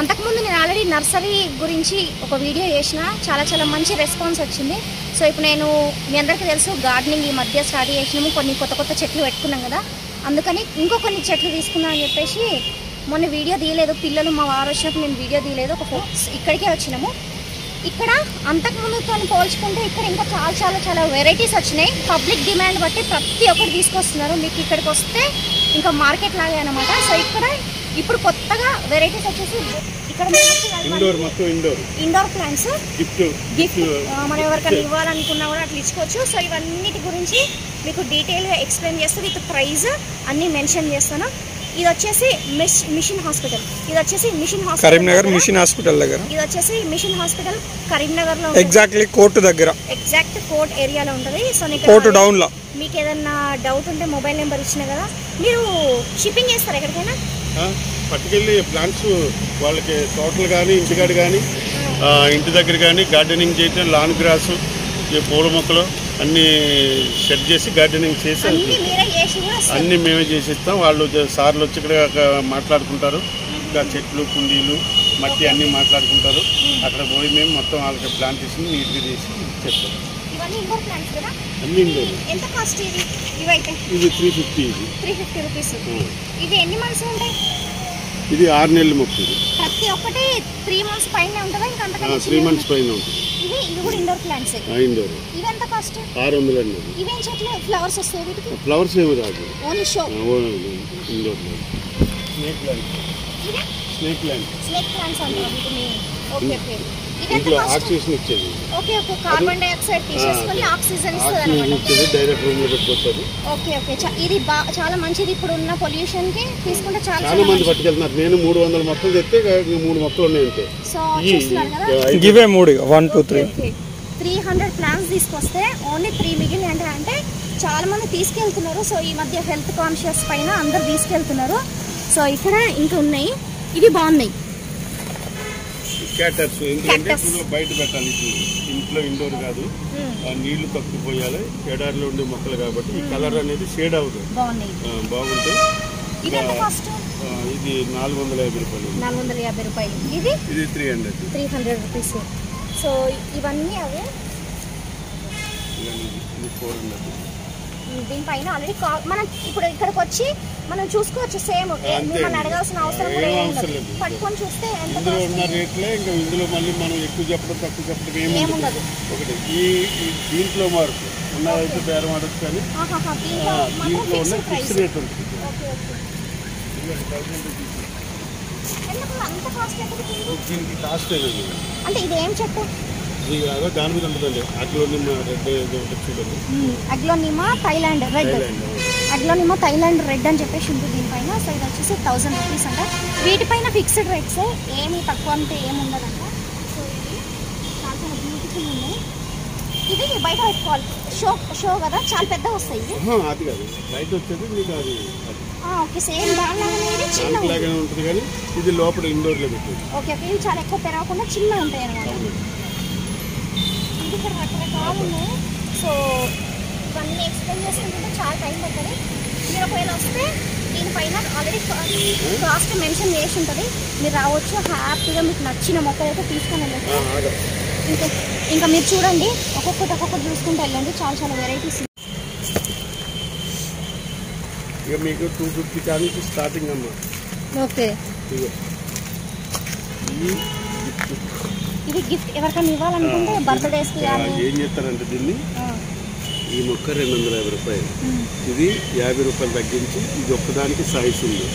అంతకుముందు నేను already nursery గురించి ఒక వీడియో చేసిన చాలా చాలా మంచి రెస్పాన్స్ వచ్చింది. సో ఇప్పుడు నేను మీ అందరికీ తెలుసు గార్డెనింగ్ ఈ మధ్య స్టార్ట్ చేసినాము. కొన్ని కొత్త కొత్త చెట్లు పెట్టుకున్నాం కదా. అందుకని ఇంకో కొన్ని చెట్లు తీసుకున్నాం అని చెప్పేసి మొన్న వీడియో తీయలేదు. పిల్లలు మా వారు వచ్చినప్పుడు నేను వీడియో తీయలేదు. ఒక ఫోర్స్ ఇక్కడికే వచ్చినాము. ఇక్కడ అంతకుముందుతో పోల్చుకుంటే ఇక్కడ ఇంకా చాలా చాలా చాలా వెరైటీస్ వచ్చినాయి. పబ్లిక్ డిమాండ్ బట్టి ప్రతి ఒక్కరు తీసుకొస్తున్నారు. మీకు ఇక్కడికి వస్తే ఇంకా మార్కెట్ లాగే అనమాట సో ఇక్కడ ఇప్పుడు కొత్తగా వెరైటీస్ వచ్చేసి ఇక్కడ ఇండోర్ మొత్తం indoor indoor plants gift gift మనం ఎవరికైనా ఇవ్వాలనుకున్నా కూడా అట్లా ఇచ్చుకోవచ్చు. సో ఇవన్నిటి గురించి మీకు డీటెయిల్గా ఎక్స్ప్లెయిన్ చేస్తూ విత్ ప్రైస్ అన్నీ మెన్షన్ చేస్తాను. ఇది వచ్చేసి మిష్ మిషన్ హాస్పిటల్. ఇది వచ్చేసి mission hospital Karimnagar. Mission hospital దగ్గర. ఇది వచ్చేసి మిషన్ హాస్పిటల్ కరీంనగర్లో ఎగ్జాక్ట్లీ కోర్టు దగ్గర. ఎగ్జాక్ట్ కోర్ట్ ఏరియాలో ఉంటుంది. సో నీకు కోర్టు డౌన్లో మీకు ఏదన్నా డౌట్ ఉంటే మొబైల్ నెంబర్ ఇచ్చిన కదా. మీరు షిప్పింగ్ చేస్తారు ఎక్కడికైనా? పట్టుకెళ్ళి ప్లాంట్స్ వాళ్ళకి తోటలు కానీ ఇంటికాడ కానీ ఇంటి దగ్గర కానీ గార్డెనింగ్ చేయటం లాన్ గ్రాస్ ఈ పూల మొక్కలు అన్నీ సెట్ చేసి గార్డెనింగ్ చేసి అన్ని మేమే చేసిస్తాం. వాళ్ళు సార్లు వచ్చి ఇక్కడ మాట్లాడుకుంటారు. ఇంకా చెట్లు కుండీలు మట్టి అన్నీ మాట్లాడుకుంటారు. అక్కడ పోయి మేము మొత్తం వాళ్ళకి ప్లాంటేషన్ నీట్గా చేసి చెప్తాం. ఇవన్నీ ఇండోర్ ప్లాంట్స్ కదా అన్నీ ఉండేవి ఎంత కాస్ట్ ఇది? ఇవైతే? ఇది త్రీ ఫిఫ్టీ ఇది. Three fifty rupees. ఇది ఎన్ని మంత్స్ ఉంటాయి? ఇది ఆరు నెలల మొక్క ప్రతి ఒక్కటి త్రీ మంత్స్ పైన ఉంటుందా? ఇంకా అంతకన్నా త్రీ మంత్స్ పైన ఉంటుంది. ఇవి ఇవి కూడా ఇండోర్ ప్లాంట్స్ ఇండోర్ ఇవి ఎంత కాస్ట్ ఆరు వందలు అండి చెట్లు? ఫ్లవర్స్ వస్తాయి వీటికి? ఫ్లవర్స్ ఏమి రాదు. Only show indoor snake snake plants అంటారు. వీటిని ఓకే ఓకే. ఇది ఎంత ఇంట్లో ఆక్సిజన్ ఇచ్చేది. ఓకే ఓకే కార్బన్ డైఆక్సైడ్ తీసేసుకొని ఆక్సిజన్ ఇస్తుంది ఆక్సిజన్ అనమాట ఇచ్చేది డైరెక్ట్ రూమ్లో పెట్టుకొస్తుంది ఓకే ఓకే చా- ఇది చాలా మంచిది ఇప్పుడు ఉన్న పొల్యూషన్కి తీసుకుంటే చాలా చాలా మంది. పట్టుకెళ్తున్నారు. నేను మూడు వందల మొక్కలు తెస్తే మూడు మొక్కలు ఉన్నాయి అంతే. సో చూస్తున్నారు కదా? మూడు one two three three hundred plants తీసుకొస్తే ఓన్లీ త్రీ మిగిలిన అంటే అంటే చాలా మంది తీసుకెళ్తున్నారు. సో ఈ మధ్య హెల్త్ కాన్షియస్ పైన అందరు తీసుకెళ్తున్నారు. సో ఇక్కడ ఇంకా ఉన్నాయి. ఇవి బాగున్నాయి. క్యాటర్స్ ఎందుకంటే. ఇప్పుడు బయట పెట్టాలి. ఇంట్లో ఇండోర్ కాదు. ఆ నీళ్ళు తక్కువ పోయాలి. ఎడారిలో ఉండే మొక్కలు కాబట్టి ఈ కలర్ అనేది షేడ్ అవుతుంది. బాగుంటాయి ఇది నాలుగు వందల యాభై రూపాయలు. నాలుగు వందల యాభై రూపాయలు. ఇది? ఇది three hundred three hundred rupees so ఇవన్నీ అవే? ఫోర్ హండ్రెడ్ దీనిపైన ఆల్రెడీ మనం ఇప్పుడు ఇక్కడికి వచ్చి మనం చూసుకోవచ్చు సేమ్. మిమ్మల్ని అడగాల్సిన అవసరం కూడా ఏం లేదు. పట్టుకొని చూస్తే ఎంత ఉన్న రేట్లే ఇంకా ఇందులో మళ్ళీ మనం ఎక్కువ చెప్పడం తక్కువ చెప్పడం ఏమి ఏముండదు. ఒకటి ఈ దీంట్లో మార్పు. ఉన్నదైతే బేరం ఆడచ్చు కానీ దీంట్లో ఉన్న ఫిక్స్ రేట్ ఉంటుంది. దీనికి? కాస్ట్ అంటే ఇది ఏం చెప్పు? దాని మీద ఉంటుందండి. Red aglaonema Thailand red. Aglaonema Thailand red అని చెప్పేసి ఉంటుంది దీనిపైన. సో ఇది వచ్చేసి థౌసండ్ రూపీస్ అంట. వీటిపైన ఫిక్స్డ్ రేట్స్ ఏమి తక్కువ అంటే ఏమి ఉండదంట. సో ఇది చాలా బ్యూటిఫుల్ ఉన్నాయి ఇది బయట పెట్టుకోవాలి షో షో కదా చాలా పెద్దగా వస్తాయి అది కాదు. బయట వచ్చేది మీకు అది ఓకే సేమ్ దానిలాగానే చిన్న ఉంటుంది. కానీ ఇది లోపల ఇండోర్లో పెట్టేది. ఓకే ఓకే ఇవి చాలా ఎక్కువ పెరగకుండా చిన్న ఉంటాయి అనమాట ఇక్కడ రకరకాలు ఉన్నాయి సో ఇవన్నీ ఎక్స్ప్లెయిన్ చేసుకుంటుంటే చాలా టైం పడుతుంది. మీరు ఒకవేళ వస్తే దీనిపైన ఆల్రెడీ కాస్ట్ మెన్షన్ చేసి ఉంటుంది మీరు రావచ్చు హ్యాపీగా మీకు నచ్చిన మొక్కలు అయితే తీసుకొని ఆగదు. ఇంకా ఇంకా మీరు చూడండి ఒక్కొక్కటి ఒక్కొక్కటి చూసుకుంటూ వెళ్ళండి. చాలా చాలా వెరైటీస్ ఇక మీకు టూ ఫిఫ్టీ కానీ స్టార్టింగ్ అమ్మా. ఓకే. ఈ ఇది గిఫ్ట్ ఎవరికైనా ఇవ్వాలనుకుంటే బర్త్డేస్కి కానీ. ఏం చేస్తారంటే దీన్ని ఈ మొక్క రెండు వందల యాభై రూపాయలు. ఇది యాభై రూపాయలు తగ్గించి ఇది ఒక్కదానికి సైజ్ ఉంది.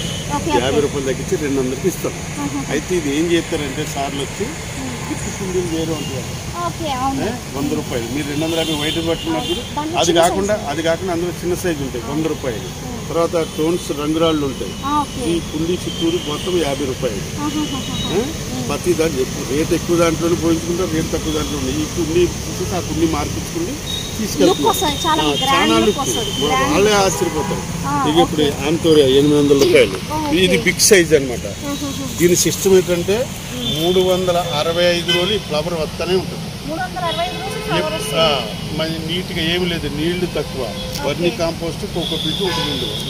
యాభై రూపాయలు తగ్గించి రెండు వందలకి ఇస్తాం. అయితే ఇది ఏం చేస్తారంటే సార్లు వచ్చి గిఫ్ట్ కుండీలు వేరే ఉంటాయి? వంద రూపాయలు. మీరు రెండు వందల యాభై వైట్ పట్టుకున్నప్పుడు దాంట్లో అది కాకుండా అది కాకుండా అందులో చిన్న సైజు ఉంటాయి వంద రూపాయలు. తర్వాత టోన్స్ రంగురాళ్ళు ఉంటాయి. ఈ కుండీ చుట్టూరు మొత్తం యాభై రూపాయలు? ప్రతి దాంట్లో ఎక్కువ రేట్ ఎక్కువ దాంట్లోనే పోయించుకుంటారు రేట్ తక్కువ దాంట్లో ఈ కుండీ చూసి ఆ కుండీ మార్పించుకుని గ్రాండ్ వాళ్ళే ఆశ్చర్యపోతారు. ఇది ఇప్పుడు ఆంతోరియా ఎనిమిది వందల రూపాయలు. ఇది బిగ్ సైజ్ అన్నమాట. దీని సిస్టమ్ ఏంటంటే మూడు వందల అరవై ఐదు రోజులు ఈ ఫ్లవర్ వస్తూనే ఉంటుంది. మరి నీట్గా ఏమి లేదు నీళ్ళు తక్కువ. వర్ని కాంపోస్ట్ ఒక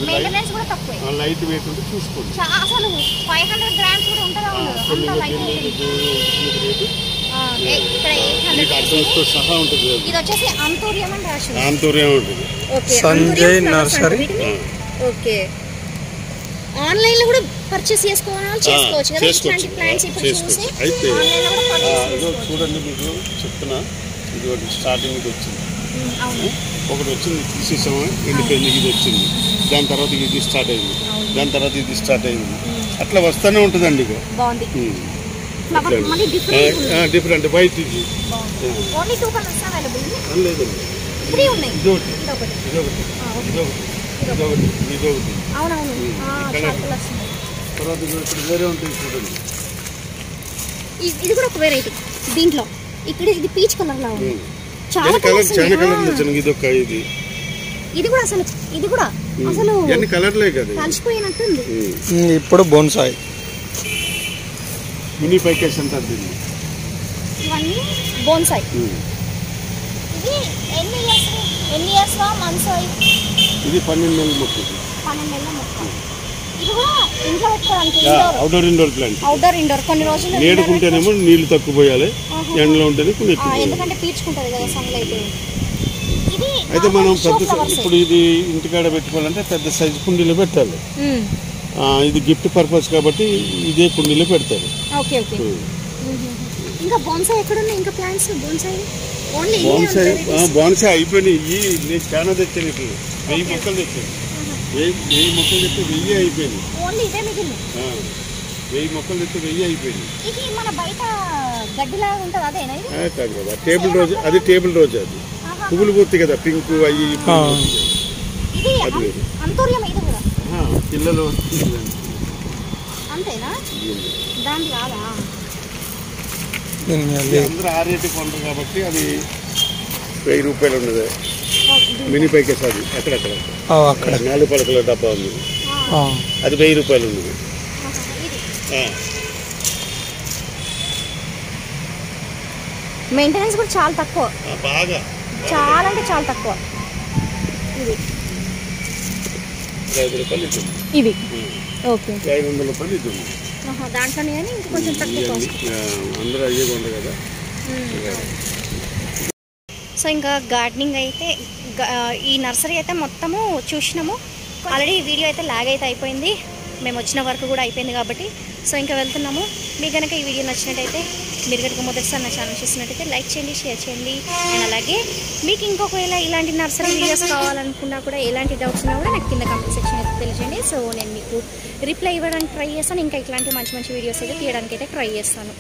మెయింటెనెన్స్ కూడా తక్కువే. లైట్ వెయిట్ ఉంటే చూసుకోండి. అసలు ఫైవ్ హండ్రెడ్ గ్రామ్స్ కూడా ఉంటుందా. ఆంతూర్యం ఉంటుంది ఓకే సంజయ్ నర్సరీ. ఓకే. ఆన్లైన్లో కూడా పర్చేస్ చేసుకోవాలి చేసుకోవచ్చు కదా. చేసుకోవచ్చు. ఇట్లాంటి ప్లాంట్స్ ఇప్పుడు చేసుకోవచ్చు. చూసి అయితే, ఆన్లైన్లో కూడా ఆ, పర్చేస్ ఇదో చేసుకోవచ్చు. చూడండి మీకు చెప్తున్నా. ఇది ఒకటి స్టార్టింగ్ ఇది వచ్చింది. ఒకటి వచ్చింది తీసేసాము. ఎండిపోయింది ఇది వచ్చింది. దాని తర్వాత ఇది స్టార్ట్ అయింది. దాని తర్వాత ఇది స్టార్ట్ అయింది. అట్లా వస్తూనే ఉంటుందండి ఇక డిఫరెంట్ వైట్ ఇది. లేదండి. ఇదొకటి. ఇదొకటి. ఇదొకటి. ఇదొకటి. ఇదొకటి. అవునవును. తర్వాత వేరే ఉంటుంది చూడండి. ఇది కూడా ఒక వెరైటీ దీంట్లో. ఇక్కడ ఇది పీచ్ కలర్ లా ఉంది. చాలా కలర్ కలర్స్ చాలా కలర్ ఇది ఒక ఇది. ఇది కూడా అసలు ఇది కూడా అసలు ఎన్ని కలర్లే కదా కలిసిపోయినట్టుంది ఇప్పుడు బోన్సాయి. మినీ ప్యాకేజ్ అంటారు దీన్ని. ఇవన్నీ బోన్సాయి. ఇది ఎన్ని ఇయర్స్ ఎన్ని ఇయర్స్ మంత్స్ ఇది? పన్నెండు నెలల మొక్క ఇది. పన్నెండు నెలల మొక్క ఇది కూడా ఇంట్లో పెట్టుకోవడానికి indoor outdoor indoor plant outdoor indoor కొన్ని రోజులు నీడుకుంటేనేమో నీళ్ళు తక్కువ పోయాలి. ఎండలో ఉంటేనే కొన్ని. ఎందుకంటే పీల్చుకుంటది కదా సన్లైట్ ఇది అయితే మనం పెద్ద. ఇప్పుడు ఇది ఇంటికాడ పెట్టుకోవాలంటే పెద్ద సైజు కుండీలో పెట్టాలి. ఆ, ఇది గిఫ్ట్ పర్పస్ కాబట్టి ఇదే కుండీలో పెడతారు. ఓకే ఓకే ఇంకా బోన్సాయి ఎక్కడ ఉన్నాయి? ఇంకా plants bonsai only bonsai bonsai అయిపోయినాయి. నేను చాలా తెచ్చాను ఇప్పుడు. వెయ్యి మొక్కలు తెచ్చాను. వెయ్యి వెయ్యి మొక్కలు తెస్తే వెయ్యి అయిపోయినాయి ఓన్లీ ఇదే మిగిలింది. ఆ, వెయ్యి మొక్కలు తెస్తే వెయ్యి అయిపోయినాయి ఇది మన బయట గడ్డిలాగా ఉంటుంది అదేనా కాదు కదా టేబుల్ రోజు అది టేబుల్ రోజు అది. పువ్వులు పూర్తి కదా పింక్ అయ్యి. ఇది అది అం- వేరు. అంతూర్యం ఇది కూడా? పిల్లలు అంతేనా? దాని కాదా? అందరూ ఆ రేటు కొంటారు కాబట్టి అది వెయ్యి రూపాయలు ఉన్నది. ఇది. మినీ అది అక్కడక్కడ ఆ, అక్కడ. నాలుగు పడకల డబ్బా ఉంది. అది వెయ్యి రూపాయలు ఆ. మెయింటెనెన్స్ కూడా చాలా తక్కువ. బాగా. చాలా అంటే చాలా తక్కువ. ఇది. ఐదు రూపాయలు ఇది ఉంది. ఇవి ఓకే. ఐదు వందల రూపాయలు ఇది ఉంది ఆహా, దాంట్లోనే కానీ ఇంకా కొంచెం తక్కువ అందరూ అయ్యే కదా. సో ఇంకా గార్డెనింగ్ అయితే ఈ నర్సరీ అయితే మొత్తము చూసినాము. ఆల్రెడీ వీడియో అయితే లాగ్ అయితే అయిపోయింది. మేము వచ్చిన వరకు కూడా అయిపోయింది కాబట్టి. సో ఇంకా వెళ్తున్నాము. మీకు కనుక ఈ వీడియో నచ్చినట్టయితే మీరు కనుక మొదటిసారి నా ఛానల్ చూసినట్టయితే లైక్ చేయండి షేర్ చేయండి. అండ్ అలాగే మీకు ఇంకొకవేళ ఇలాంటి నర్సరీ వీడియోస్ కావాలనుకున్నా కూడా ఎలాంటి డౌట్స్ ఉన్నా కూడా నాకు కింద కామెంట్ సెక్షన్ అయితే తెలియజేయండి. సో నేను మీకు రిప్లై ఇవ్వడానికి ట్రై చేస్తాను. ఇంకా ఇట్లాంటి మంచి మంచి వీడియోస్ అయితే తీయడానికి అయితే ట్రై చేస్తాను.